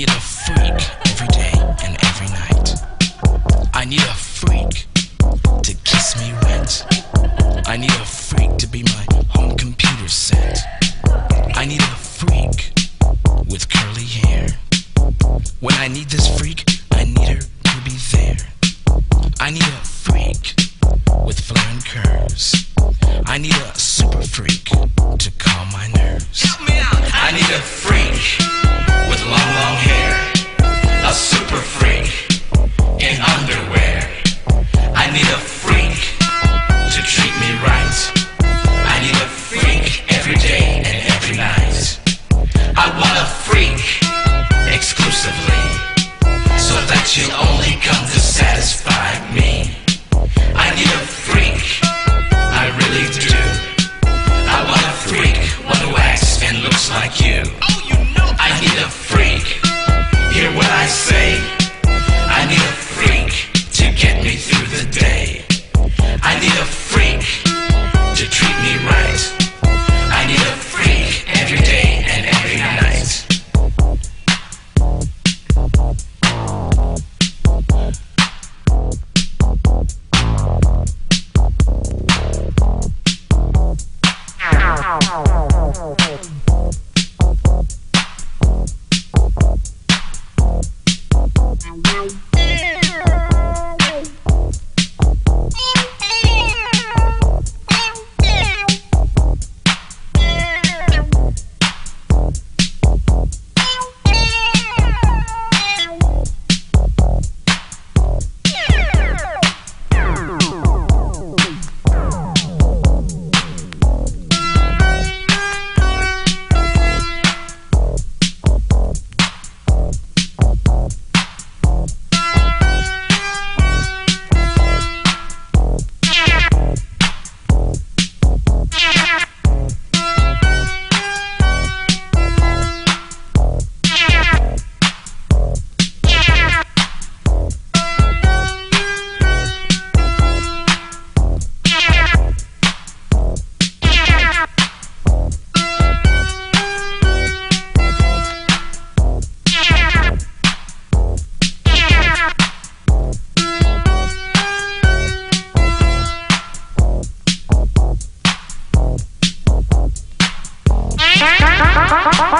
need a freak every day and every night. I need a freak to kiss me wet. I need a freak to be my home computer set. I need a freak with curly hair. When I need this freak, I need her to be there. I need a freak with flaring curves. I need a super freak to calm my nerves. Help me out! I need a freak long, long hair. out. Ah, ah, ah.